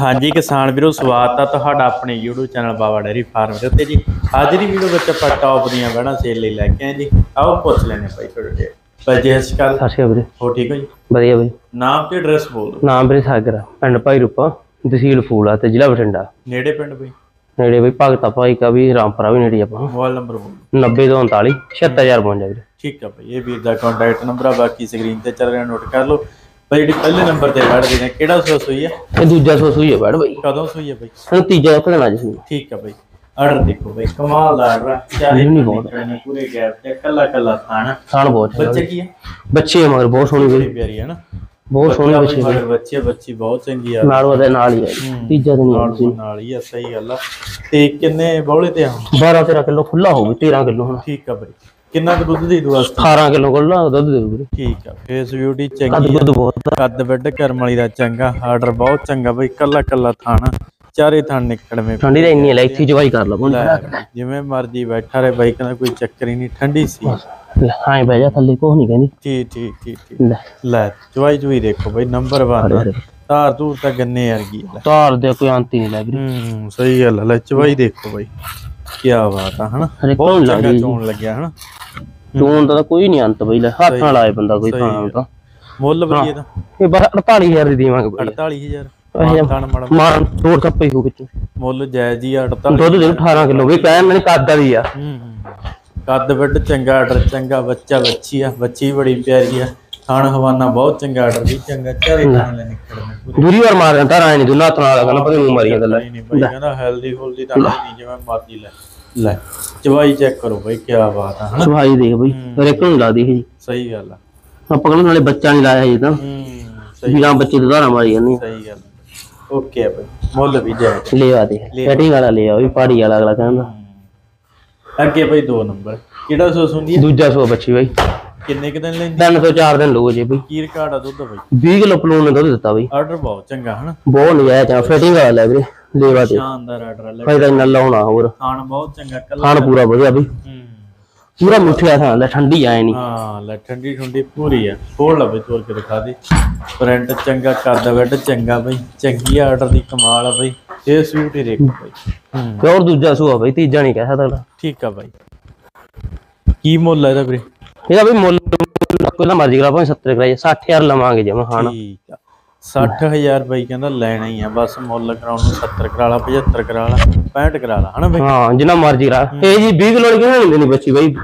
ਹਾਂਜੀ ਕਿਸਾਨ ਵੀਰੋ ਸਵਾਗਤ ਆ ਤੁਹਾਡਾ ਆਪਣੇ YouTube channel Baba dairy farm ਦੇ ਉੱਤੇ ਜੀ। ਅੱਜ ਦੀ ਵੀਡੀਓ ਵਿੱਚ ਆਪਾਂ ਟੌਪ ਦੀਆਂ ਬਹਿਣਾ ਸੇਲ ਲਈ ਲੈ ਕੇ ਆਏ ਜੀ। ਆਓ ਪੁੱਛ ਲੈਣੇ ਭਾਈ ਤੁਹਾਡੇ ਤੇ ਭਾਈ ਜੀ ਸਤਿ ਸ਼੍ਰੀ ਅਕਾਲ। ਸਤਿ ਸ਼੍ਰੀ ਅਕਾਲ ਵੀਰੇ। ਹੋ ਠੀਕ ਹੋ ਜੀ? ਵਧੀਆ ਬਈ ਨਾਮ ਤੇ ਐਡਰੈਸ ਬੋਲ ਦਿਓ। ਨਾਮ ਵੀਰੇ ਸਾਗਰ ਆ, ਪਿੰਡ ਭਾਈ ਰੂਪਾ ਤਹਿਸੀਲ ਫੂਲਾ ਤੇ ਜ਼ਿਲ੍ਹਾ ਬਠਿੰਡਾ। ਨੇੜੇ ਪਿੰਡ ਬਈ ਨੇੜੇ ਬਈ ਭਗਤਾ ਭਾਈ ਕਾ ਵੀ ਰਾਮਪੁਰਾ ਵੀ ਨੇੜੇ ਆਪਾਂ। ਮੋਬਾਈਲ ਨੰਬਰ ਬੋਲ 90 ਤੋਂ 39 76052 ਵੀਰੇ। ਠੀਕ ਆ ਭਾਈ ਇਹ ਵੀਰ ਦਾ ਕੰਟੈਕਟ ਨੰਬਰ ਆ ਬਾਕੀ ਸਕਰੀਨ ਤੇ ਚੱਲ ਰਿਹਾ ਨੋਟ ਕਰ ਲਓ। ਭਾਈ ਜਿਹੜੀ ਪਹਿਲੇ ਨੰਬਰ ਤੇ ਵੜਦੇ ਨੇ ਕਿਹੜਾ ਸੋਸ ਹੋਈ ਆ? ਇਹ ਦੂਜਾ ਸੋ ਸੂਈ ਹੈ ਬੈੜ ਬਈ। ਕਦੋਂ ਸੋਈ ਆ ਭਾਈ ਹੁਣ ਤੀਜਾ ਭਲਣਾ ਜੀ ਸੂਈ। ਠੀਕ ਆ ਭਾਈ ਆਰਡਰ ਦੇਖੋ ਭਾਈ ਕਮਾਲ ਦਾ ਆਰਡਰ ਚਾਹੇ ਨਹੀਂ ਬਹੁਤ। ਪੂਰੇ ਗੈਪ ਤੇ ਕੱਲਾ ਕੱਲਾ ਖਾਣਾ ਖਾਣ ਬਹੁਤ ਬੱਚੇ ਕੀ ਆ? ਬੱਚੇ ਆ ਮਗਰ ਬਹੁਤ ਸੋਹਣੀ ਵੀਰੇ ਪਿਆਰੀ ਹੈ ਨਾ। ਬਹੁਤ ਸੋਹਣੀ ਬੱਚੇ ਮਗਰ ਬੱਚੇ ਬੱਚੀ ਬਹੁਤ ਚੰਗੀ ਆ। ਨਾਲ ਉਹਦੇ ਨਾਲ ਹੀ ਹੈ ਤੀਜਾ ਦਿਨ ਹੀ ਨਾਲ ਨਾਲ ਹੀ ਆ ਸਹੀ ਗੱਲ ਆ। ਤੇ ਕਿੰਨੇ ਬੌਲੇ ਤੇ ਆ 12 13 ਕਿਲੋ ਖੁੱਲਾ ਹੋਊ 13 ਕਿਲੋ ਹੁਣ। ਠੀਕ ਆ ਬਈ। ਕਿੰਨਾ ਕੁ ਦੁੱਧ ਦੇ ਦੂ ਵਾਸਤੇ 18 ਕਿਲੋ ਖੁੱਲਾ ਦੁੱਧ ਦੇ ਵੀਰੇ। ਠੀਕ ਆ ਫੇਸ ਬਿਊਟੀ ਕੱਦ ਚੰਗੀ ਆ। ਬਹੁਤ ਆ। ਕੱਦ ਵੱਡ ਕਰਮ ਵਾਲੀ ਦਾ ਚੰਗਾ ਆਰਡਰ ਬਹੁਤ ਚੰਗਾ ਬਈ ਕੱਲਾ ਕੱਲਾ ਥਾਣਾ ਚਾਰੇ ਥਾਣ ਨਿਕੜਵੇਂ ਠੰਡੀ ਤਾਂ ਇੰਨੀ ਹੈ ਲੈ ਇੱਥੇ ਜਵਾਈ ਕਰ ਲਾ ਬੋਲ ਜਿਵੇਂ ਮਰਜ਼ੀ ਬੈਠਾ ਰਹੇ ਬਾਈ ਕਹਿੰਦਾ ਕੋਈ ਚੱਕਰ ਹੀ ਨਹੀਂ ਠੰਡੀ ਸੀ। ਹਾਂ ਬਹਿ ਜਾ ਥੱਲੇ ਕੋਹ ਨਹੀਂ ਕਹਿੰਦੀ। ਠੀਕ ਠੀਕ ਠੀਕ ਠੀਕ। ਲੈ। ਲੈ ਚੁਈ ਦੇਖੋ ਬਈ ਨੰਬਰ 1 ਧਾਰ ਧੂਰ ਤਾਂ ਗੰਨੇ ਵਰਗੀ ਆ ਲੈ। ਤਾਰ ਦੇ ਕੋਈ ਅੰਤ ਹੀ ਨਹੀਂ ਲੈ ਵੀਰੇ। ਹੂੰ ਸਹੀ ਗੱਲ ਆ ਲੈ ਚਵਾਈ ਦੇਖੋ ਬਾਈ। ਕੀ ਬਾਤ ਆ ਹਨਾ? ਬਹੁਤ ਚੰਗਾ ਚੋਣ ਲੱਗਿਆ ਹਨਾ? ਚੋਣ ਦਾ ਕੋਈ ਨਹੀਂ ਅੰਤ ਬਈ ਲੈ ਹੱਥ ਨਾਲ ਆਏ ਬੰਦਾ ਕੋਈ ਥਾਂ ਤਾਂ ਮੁੱਲ ਬਈ ਇਹਦਾ ਇਹ ਬਸ 48000 ਦੀ ਦੇਵਾਂਗੇ ਬਈ। 48000 ਇਹ ਮਾਨ ਤੋੜ ਕੱਪੇ ਹੋ ਵਿੱਚ। ਮੁੱਲ ਜਾਇਜ਼ ਹੀ ਆ 48 ਦੁੱਧ ਦੇ 18 ਕਿਲੋ ਵੀ ਕਹਿਣ ਮੈਨੂੰ ਕੱਦ ਦੀ ਆ। ਹੂੰ ਕੱਦ ਵੱਡ ਚੰਗਾ ਆਰਡਰ ਚੰਗਾ ਬੱਚਾ ਬੱਚੀ ਆ ਬੱਚੀ ਬੜੀ ਪਿਆਰੀ ਆ। ਖਾਣ ਹਵਾਨਾ ਬਹੁਤ ਚੰਗਾ ਆਰਡਰ ਵੀ ਚੰਗਾ ਚਾਰੇ ਖਾਣ ਲੈ ਨਿਕਲਣੇ ਪੂਰੇ। ਦੂਰੀ ਵਾਰ ਮਾਰ ਰਾਇ ਨਹੀਂ ਦੁਨਾ ਤਨਾ ਲਗਾ ਨਾ ਪਤਾ ਨੂੰ ਮਾਰੀ ਜਾਂਦਾ ਲੈ। ਨਹੀਂ ਨਹੀਂ ਬਾਈ ਕਹਿੰਦਾ ਹੈਲਦੀ ਫੁਲਦੀ ਤਾਂ ਨਹੀਂ ਜਿਵੇਂ ਮਰਜ਼ੀ ਲੈ। ਲੈ। ਚਵਾਈ ਚੈੱਕ ਕਰੋ ਬਾਈ ਕੀ ਬਾਤ ਆ ਹਨਾ? ਸੁਭਾਈ ਦੇਖ ਬਈ ਰੇਕ ਨੂੰ ਲਾ ਦੇ ਜੀ। ਸਹੀ ਗੱਲ ਆ। ਆਪਾਂ ਕਹਿੰਦੇ ਨਾਲੇ ਬੱਚਾ ਨਹੀਂ ਲਾਇਆ ਜੀ ਤਾਂ। ਹੂੰ ਸਹੀ ਵੀਰਾਂ ਬੱਚੇ ਤੇ ਧਾਰਾ ਮਾਰੀ ਜਾਂਦੀ ਸਹੀ ਗੱਲ ਓਕੇ ਬਾਈ ਮੁੱਲ ਵੀ ਜਾਇਜ਼ ਲੈ ਆ ਦੇ ਕਟਿੰਗ ਵਾਲਾ ਲੈ ਆ ਵੀ ਪਹਾੜੀ ਵਾਲਾ ਅਗਲਾ ਕਹਿੰਦਾ। ਅੱਗੇ ਬਈ ਦੋ ਨੰਬਰ ਕਿਹੜਾ ਸੋਸ ਹੁੰਦੀ ਹੈ ਦੂਜਾ ਸੋ ਬੱਚੀ ਬਈ। ਕਿੰਨੇ ਕੁ ਦਿਨ ਲੈਂਦੀ? ਤਿੰਨ ਤੋਂ ਚਾਰ ਦਿਨ ਲਊ ਜੇ ਬਈ। ਕੀ ਰਿਕਾਰਡ ਆ ਦੁੱਧ ਬਈ? 20 ਕਿਲੋ ਪਲੂਨ ਨੇ ਦੁੱਧ ਦਿੱਤਾ ਬਈ। ਆਰਡਰ ਬਹੁਤ ਚੰਗਾ ਹਨਾ? ਬਹੁਤ ਨਜਾਇਜ਼ ਆ ਫਿਟਿੰਗ ਵਾਲਾ ਲੈ ਵੀਰੇ ਲੈਵਾ ਦੇ ਸ਼ਾਨਦਾਰ ਆਰਡਰ ਲੈ ਫਾਇਦਾ ਇੰਨਾ ਲਾਉਣਾ ਹੋਰ। ਖਾਣ ਬਹੁਤ ਚੰਗਾ ਕੱਲਾ ਖਾਣ ਪੂਰਾ ਵਧੀਆ ਬਈ। ਹੂੰ। ਪੂਰਾ ਮਿੱਠਿਆ ਥਾਂ ਲੈ ਠੰਡੀ ਆਏ ਨਹੀਂ। ਹਾਂ ਲੈ ਠੰਡੀ ਠੰਡੀ ਪੂਰੀ ਆ। ਖੋਲ ਲਾ ਬਈ ਤੋਰ ਕੇ ਦਿਖਾ ਦੇ। ਪ੍ਰਿੰਟ ਚੰਗਾ ਕਰਦਾ ਬੈਡ ਚੰਗਾ ਬਈ। ਚੰਗੀ ਆਰਡਰ ਦੀ ਕਮਾਲ ਆ ਬਈ। ਇਹ ਸਵੀਟ ਹੀ ਦੇਖ ਬਈ। ਹੂੰ। ਤੇ ਹੋਰ ਦੂਜਾ ਸੂਆ ਬਈ ਤੀਜਾ ਨਹੀਂ ਕਹਿ ਸਕਦਾ। ਠੀਕ ਆ ਬਾਈ। ਕੀ ਮੁੱਲ ਆ ਇਹਦਾ ਵੀਰੇ? ਇਹਦਾ ਵੀ ਮੁੱਲ ਕੋਈ ਮਰਜ਼ੀ ਕਰਾ ਭਾਵੇਂ 70 ਕਰਾਈ 60000 ਲਵਾਂਗੇ ਜਮਾ ਖਾਣਾ। ਠੀਕ ਆ। 60000 ਬਾਈ ਕਹਿੰਦਾ ਲੈਣਾ ਹੀ ਆ ਬਸ ਮੁੱਲ ਕਰਾਉਣ ਨੂੰ 70 ਕਰਾ ਲਾ 75 ਕਰਾ ਲਾ 65 ਕਰਾ ਲਾ ਹਨਾ ਬਾਈ? ਹਾਂ ਜਿੰਨਾ ਮਰਜ਼ੀ ਕਰਾ। ਇਹ ਜੀ 20 ਕਿਲੋ ਕਿਹਨਾਂ ਨਹੀਂ ਦੇਣੀ ਬੱਚੀ ਬਈ?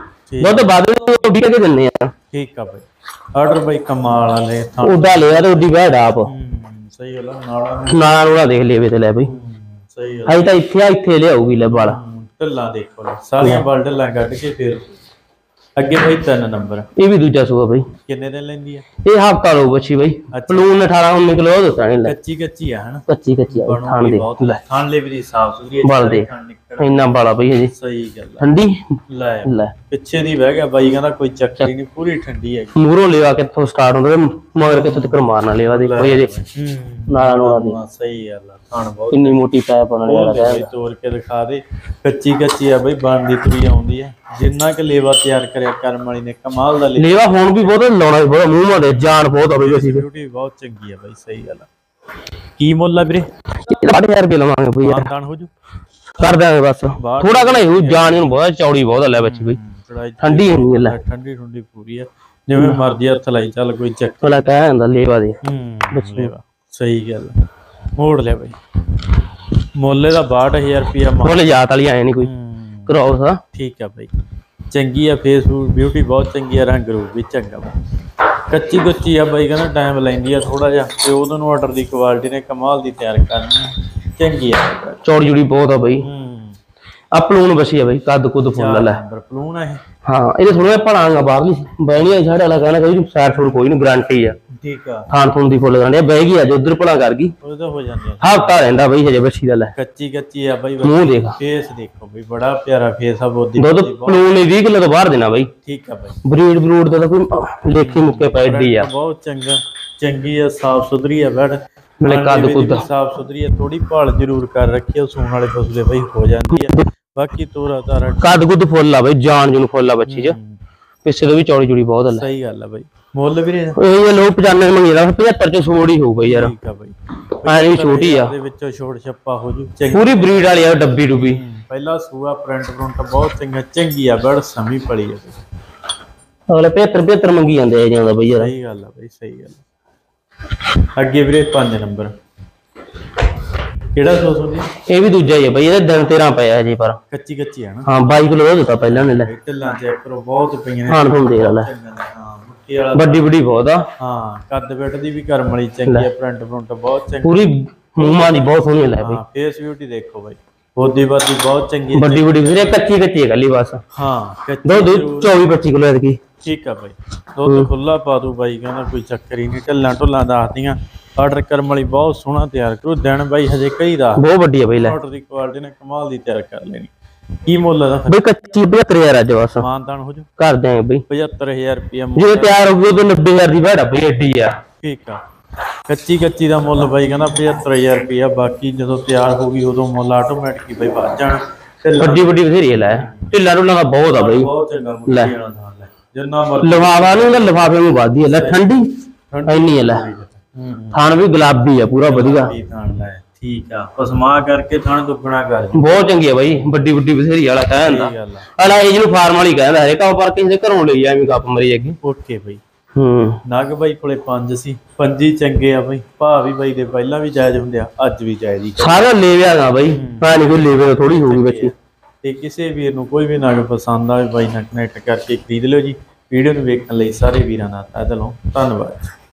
ਦੁੱਧ ਬਾਅਦ ਵਿੱਚ ਉੱਡੀ ਕੇ ਦਿੰਨੇ ਆ। ਠੀਕ ਆ ਬਾਈ। ਆਰਡਰ ਬਾਈ ਕਮਾਲ ਵਾਲੇ ਥਾਂ ਉੱਡਾ ਲਿਆ ਤੇ ਉੱਡੀ ਬੈਠ ਆਪ। ਹੂੰ, ਸਹੀ ਗੱਲ ਨਾਲਾਂ ਨੂੰ। ਨਾਲਾਂ ਨੂਲਾਂ ਦੇਖ ਲੇਵੇ ਤੇ ਲੈ ਬਈ। ਹੂੰ, ਸਹੀ ਗੱਲ ਅਜੇ ਤਾਂ ਇੱਥੇ ਆ ਇੱਥੇ ਲਿਆਊਗੀ ਲੈ ਬਾਲਾ ਹੂੰ, ਢੱਲਾਂ ਦੇਖੋ ਸਾਰੀਆਂ ਬਲ ਢੱਲਾਂ ਕੱਢ ਕੇ ਫਿਰ ਅੱਗੇ ਬਾਈ ਤਿੰਨ ਨੰਬਰ। ਇਹ ਵੀ ਦੂਜਾ ਸੂਆ ਬਈ। ਕਿੰਨੇ ਦਿਨ ਲੈਂਦੀ ਆ? ਇਹ ਹਫਤਾ ਲਊ ਬੱਚੀ ਬਈ। ਪਲੂਨ 18 19 ਕਿਲੋ ਉਹ ਨਹੀਂ ਲੈ। ਕੱਚੀ ਕੱਚੀ ਆ ਹਨਾ? ਕੱਚੀ ਕੱਚੀ ਆ ਬਣੂਗੀ ਦੇ ਬਹੁਤ। ਥਾਣ ਲੈ ਵੀ ਸਾਫ਼ ਸੁਥਰੀ ਬਲ ਦੇ। ਇੰਨਾ ਬਾਲਾ ਬਈ ਹਜੇ। ਸਹੀ ਗੱਲ ਆ। ਠੰਡੀ? ਲੈ ਲੈ। ਪਿੱਛੇ ਦੀ ਬਹਿ ਗਿਆ ਬਾਈ ਕਹਿੰਦਾ ਕੋਈ ਚੱਕਰ ਹੀ ਨਹੀਂ ਪੂਰੀ ਠੰਡੀ ਹੈਗੀ। ਮੂਰੋਂ ਲਿਆ ਕਿੱਥੋਂ ਸਟਾਰਟ ਹੁੰਦਾ ਤੇ ਮਗਰ ਕਿੱਥੋਂ ਤੱਕ ਮਾਰਨਾ ਲਿਆ ਦੇ ਕੋਈ ਅਜੇ ਹੂੰ। ਨਾਲਾਂ ਨੂਲਾਂ ਦੀ। ਹਾਂ, ਸਹੀ ਗੱਲ ਆ ਥਾਣ ਬਹੁਤ ਕਿੰਨੀ ਮੋਟੀ ਪੈਪ ਵਾਲੀ ਵਾਲਾ ਉਹ ਬਈ ਤੋੜ ਕੇ ਦਿਖਾ ਦੇ। ਕੱਚੀ ਕੱਚੀ ਆ ਬਈ ਬਣਦੀ ਤੁਰੀ ਆਉਂਦੀ ਆ। ਜਿੰਨਾ ਕਿ ਲੇਵਾ ਤਿਆਰ ਕਰਿਆ ਕਰਮ ਵਾਲੀ ਨੇ ਕਮਾਲ ਦਾ ਲੇਵਾ। ਲੇਵਾ ਹੁਣ ਵੀ ਬਹੁਤ ਲਾਉਣਾ ਵੀ ਬਹੁਤ ਮੂੰਹ ਮਾਦੇ ਜਾਨ ਬਹੁਤ ਆ ਬਈ ਅਸੀਂ ਬਿਊਟੀ ਬਹੁਤ ਚੰਗੀ ਆ ਬਈ ਸਹੀ ਗੱਲ ਆ। ਕੀ ਮੁੱਲ ਆ ਵੀਰੇ? 8000 ਰੁਪਏ ਲਵਾਂਗੇ ਬਈ ਯਾਰ। ਮਾਨਦਾਨ ਹੋ ਜੂ? ਕਰ ਦਾਂਗੇ ਬਸ। ਥੋੜਾ ਘਣਾ ਹੀ ਜਾਨ ਨੂੰ ਬਹੁਤ ਚੌੜੀ ਬਹੁਤ ਲੈ ਬੱਚੀ ਬਈ ਠੰਡੀ ਨਹੀਂ ਲੈ। ਠੰਡੀ ਠੰਡੀ ਪੂਰੀ ਆ। ਜਿਵੇਂ ਮਰਜ਼ੀ ਹੱਥ ਲਾਈ ਚੱਲ ਕੋਈ ਚੱਕ ਭਲਾ ਕਹਿ ਜਾਂਦਾ ਲੇਵਾ ਦੇ। ਸਹੀ ਗੱਲ। ਮੋੜ ਲਿਆ ਬਈ। ਮੁੱਲ ਦਾ 62000 ਰੁਪਿਆ ਮਾ ਬੋਲੇ ਜਾਤ ਵਾਲੀ ਆਏ ਨਹੀਂ ਕੋਈ। ਹੂੰ, ਕ੍ਰੋਸ ਆ। ਠੀਕ ਆ ਬਈ। ਚੰਗੀ ਆ ਫੇਸਬੁੱਕ ਬਿਊਟੀ ਬਹੁਤ ਚੰਗੀ ਆ ਰੰਗ ਰੂਪ ਵੀ ਚੰਗਾ ਵਾ। ਕੱਚੀ ਕੁੱਚੀ ਆ ਬਾਈ ਕਹਿੰਦਾ ਟਾਈਮ ਲੈਂਦੀ ਆ ਥੋੜਾ ਜਿਹਾ ਤੇ ਉਹਦੋਂ ਨੂੰ ਆਰਡਰ ਦੀ ਕੁਆਲਿਟੀ ਨੇ ਕਮਾਲ ਦੀ ਤਿਆਰ ਕਰਨੀ। ਚੰਗੀ ਆ। ਚੌੜੀ ਜੁੜੀ ਬਹੁਤ ਆ ਬਈ। ਹੂੰ। ਆ ਪਲੂਨ ਬਸੀ ਆ ਬਈ ਕੱਦ ਕੁੱਦ ਫੁੱਲ ਲੈ। ਨੰਬਰ ਪਲੂਨ ਆ ਇਹ। ਹਾਂ ਇਹਦੇ ਥੋੜਾ ਜਿਹਾ ਭਲਾਂਗਾ ਬਾਹਰਲੀ। ਬੈਣੀਆਂ ਛਾੜੇ ਵਾਲਾ ਕਹਿੰਦਾ ਕੋਈ ਸਾਰ ਛੋੜ ਕੋਈ ਨਹੀਂ ਗਾਰੰਟੀ ਆ। ਠੀਕ ਆ। ਥਾਣ ਥੂਣ ਦੀ ਫੁੱਲ ਗਾਰੰਟੀ ਬਹਿ ਗਈ ਅੱਜ ਉਧਰ ਭਲਾ ਕਰ ਗਈ। ਉਹ ਤਾਂ ਹੋ ਜਾਂਦੀ ਆ। ਹਫਤਾ ਰਹਿੰਦਾ ਬਈ ਹਜੇ ਬੱਚੀ ਦਾ ਲੈ। ਕੱਚੀ ਕੱਚੀ ਆ ਬਾਈ ਮੂੰਹ ਦੇਖ। ਫੇਸ ਦੇਖੋ ਬਈ ਬੜਾ ਪਿਆਰਾ ਫੇਸ ਆ ਬੋਦੀ ਦੁੱਧ ਪਲੂਨ ਨੇ 20 ਕਿਲੋ ਤੋਂ ਬਾਹਰ ਦੇਣਾ ਬਈ। ਠੀਕ ਆ ਬਾਈ। ਬਰੀਡ ਬਰੂਡ ਦਾ ਤਾਂ ਕੋਈ ਲੇਖੀ ਮੁੱਕੇ ਪੈਦੀ ਆ। ਬਹੁਤ ਚੰਗਾ ਚੰਗੀ ਆ ਸਾਫ਼ ਸੁਥਰੀ ਆ ਬੜ ਨਾਲੇ ਕੱਦ ਕੁੱਦ। ਸਾਫ਼ ਸੁਥਰੀ ਆ ਥੋੜੀ ਭਾਲ ਜ਼ਰੂਰ ਕਰ ਰੱਖੀ ਆ ਸੂਣ ਵਾਲੇ ਪਸ਼ੂ ਦੇ ਬਈ ਹੋ ਜਾਂਦੀ ਆ ਬਾਕੀ ਤੋਰਾ ਤਾਰਾ ਕੱਦ ਕੁੱਦ ਫੁੱਲ ਆ ਬਈ ਜਾਨ ਜੂਨ ਫੁੱਲ ਆ ਬੱਚੀ ਚ। ਪਿੱਛੇ ਤੋਂ ਵੀ ਚੌੜੀ ਚੂੜੀ ਬਹੁਤ ਆ ਲੈ। ਸਹੀ ਗੱਲ ਆ ਬਈ। ਮੁੱਲ ਵੀਰੇ? ਇਹ ਜੇ ਲੋਕ 95 ਮੰਗੀ ਦਾ 75 ਚ ਛੋੜ ਹੀ ਹੋਊ ਬਈ ਯਾਰ। ਠੀਕ ਆ ਬਾਈ। ਐ ਨਹੀਂ ਛੋਟੀ ਆ। ਉਹਦੇ ਵਿੱਚੋਂ ਛੋੜ ਛੱਪਾ ਹੋ ਜੂ ਚੰਗੀ ਪੂਰੀ ਬਰੀਡ ਵਾਲੀ ਆ ਡੱਬੀ ਡੁੱਬੀ। ਹੂੰ, ਪਹਿਲਾ ਸੂਆ ਪ੍ਰਿੰਟ ਪ੍ਰਿੰਟ ਬਹੁਤ ਚੰਗਾ ਚੰਗੀ ਆ ਬੜ ਸਮੀ ਪਲੀ ਆ। ਅਗਲੇ 75 75 ਮੰਗੀ ਜਾਂਦੇ ਆ ਜਾਂਦਾ ਬਈ ਯਾਰ। ਸਹੀ ਗੱਲ ਆ ਬਈ ਸਹੀ ਗੱਲ ਆ। ਅੱਗੇ ਵੀਰੇ 5 ਨੰਬਰ। ਕਿਹੜਾ ਸੋ ਸੋ ਜੀ ਇਹ ਵੀ ਦੂਜਾ ਹੀ ਆ ਬਈ ਇਹਦੇ ਦਿਨ 13 ਪਿਆ ਜੀ ਪਰ। ਕੱਚੀ ਕੱਚੀ ਆ ਨਾ। ਹਾਂ 22 ਕਿਲੋ ਦਾ ਦਿੱਤਾ ਪਹਿਲਾਂ ਨੇ ਲੈ। ਢਿੱਲਾਂ ਚੈੱਕ ਕਰੋ ਬਹੁਤ ਪਈਆਂ ਨੇ। ਹਾਂ ਲੈ। ਹਾਂ ਮੁੱਠੀ ਵਾਲਾ ਵੱਡੀ ਵੱਡੀ ਬਹੁਤ ਆ। ਹਾਂ ਕੱਦ ਬੈਠ ਦੀ ਵੀ ਕਰਮ ਵਾਲੀ ਚੰਗੀ ਆ ਪ੍ਰਿੰਟ ਪ੍ਰਿੰਟ ਬਹੁਤ ਚੰਗੀ। ਪੂਰੀ ਮੂੰਹਾਂ ਦੀ ਬਹੁਤ ਸੋਹਣੀ ਲੈ ਬਈ। ਹਾਂ ਫੇਸ ਬਿਊਟੀ ਦੇਖੋ ਬਾਈ। ਬੋਦੀ ਬਾਦੀ ਬਹੁਤ ਚੰਗੀ। ਵੱਡੀ ਵੱਡੀ ਵੀਰੇ ਕੱਚੀ ਕੱਚੀ ਹੈ ਗੱਲੀ ਬਸ। ਹਾਂ ਕੱਚੀ ਦੋ ਦੋ 24 25 ਕਿਲੋ ਐਤਕੀ। ਠੀਕ ਆ ਬਾਈ। ਦੁੱਧ ਖੁੱਲਾ ਪਾ ਦੂ ਬਾਈ ਕਹਿੰਦਾ ਕੋਈ ਚੱਕਰ ਹੀ ਨਹੀਂ ਢੱਲਾਂ ਢੁੱਲਾਂ ਦੱਸਦੀਆਂ ਆਰਡਰ ਕਰਮ ਵਾਲੀ ਬਹੁਤ ਸੋਹਣਾ ਤਿਆਰ ਕਰੂ ਦਿਨ ਬਾਈ ਹਜੇ ਕਈ ਦਾ। ਬਹੁਤ ਵੱਡੀ ਆ ਬਈ ਲੈ। ਆਰਡਰ ਦੀ ਕੁਆਲਿਟੀ ਨੇ ਕਮਾਲ ਦੀ ਤਿਆਰ ਕਰ ਲੈਣੀ। ਕੀ ਮੁੱਲ ਦਾ ਬਈ ਕੱਚੀ 75000 ਅੱਜ ਬਸ। ਮਾਨਤਾਨ ਹੋ ਜੂ? ਕਰ ਦਿਆਂਗੇ ਬਈ। 75000 ਰੁਪਏ ਜੇ ਤਿਆਰ ਹੋ ਗਈ ਤਾਂ 90000 ਦੀ ਭਾੜਾ ਬਈ ਏਡੀ ਆ। ਠੀਕ ਆ। ਕੱਚੀ ਕੱਚੀ ਦਾ ਮੁੱਲ ਬਾਈ ਕਹਿੰਦਾ 75000 ਰੁਪਏ ਬਾਕੀ ਜਦੋਂ ਤਿਆਰ ਹੋ ਗਈ ਉਦੋਂ ਮੁੱਲ ਆਟੋਮੈਟਿਕ ਹੀ ਬਾਈ ਵੱਧ ਜਾਣਾ। ਵੱਡੀ ਵੱਡੀ ਬਥੇਰੀ ਆ ਲੈ। ਢਿੱਲਾ ਢੁੱਲਾ ਦਾ ਬਹੁਤ ਆ ਬਈ। ਬਹੁਤ ਚੰਗਾ ਮੁੱਲ ਲੈ। ਵਾਲਾ ਨਾਲ ਲੈ ਜਿੰਨਾ ਮਰਜ਼ੀ ਲਫਾਫਾ ਨੂੰ ਤਾਂ ਲਫਾਫੇ ਨੂੰ ਵੱਧਦੀ ਆ ਲੈ ਠੰਡੀ? ਇੰਨੀ ਆ ਲੈ। ਹੂੰ। ਥਾਣ ਵੀ ਗੁਲਾਬੀ ਆ ਪੂਰਾ ਵਧੀਆ। ਕੀ ਥਾਣ ਲੈ ਠੀਕ ਆ। ਪਸਮਾ ਕਰਕੇ ਥਾਣ ਦੁੱਗਣਾ ਕਰ। ਬਹੁਤ ਚੰਗੀ ਆ ਬਈ ਵੱਡੀ ਵੱਡੀ ਬਥੇਰੀ ਵਾਲਾ ਕਹਿੰਦਾ ਅਲਾ ਇਹ ਜਿਹਨੂੰ ਫਾਰਮ ਵਾਲੀ ਕਹਿੰਦਾ ਹਰੇ ਕਾਹ ਪਰ ਕਿਸੇ ਘਰੋਂ ਲਈ ਐਵੇਂ ਗੱਪ ਮਰੀ ਅੱਗੇ ਓਕੇ ਬਾਈ। ਹੂੰ। ਨਗ ਬਾਈ ਕੋਲੇ ਪੰਜ ਸੀ ਪੰਜੀ ਚੰਗੇ ਆ ਬਾਈ। ਭਾ ਵੀ ਬਾਈ ਦੇ ਪਹਿਲਾਂ ਵੀ ਜਾਇਜ਼ ਹੁੰਦੇ ਆ ਅੱਜ ਵੀ ਜਾਇਜ਼ ਹੀ। ਸਾਰਾ ਲੇਵਿਆ ਦਾ ਬਈ। ਹਾਂ। ਨਹੀਂ ਕੋਈ ਲੇਵੇ ਥੋੜੀ ਹੋਊਗੀ ਬੱਚੀ ਤੇ ਕਿਸੇ ਵੀਰ ਨੂੰ ਕੋਈ ਵੀ ਨਗ ਪਸੰਦ ਆਵੇ, ਬਾਈ ਨਾਲ ਕਨੈਕਟ ਕਰਕੇ ਖਰੀਦ ਲਿਓ ਜੀ। ਵੀਡੀਓ ਨੂੰ ਵੇਖਣ ਲਈ ਸਾਰੇ ਵੀਰਾਂ ਦਾ ਤਹਿ ਦਿਲੋਂ ਧੰਨਵਾਦ।